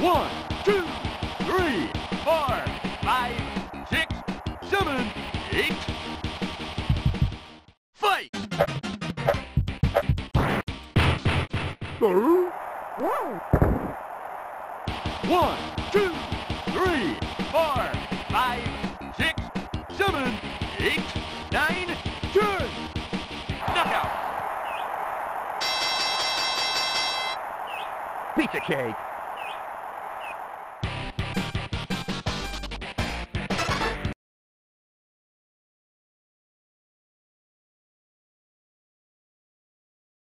One, two, three, four, five, six, seven, eight. Fight! One, two, three, four, five, six, seven, eight, nine, ten. Knockout! Pizza cake.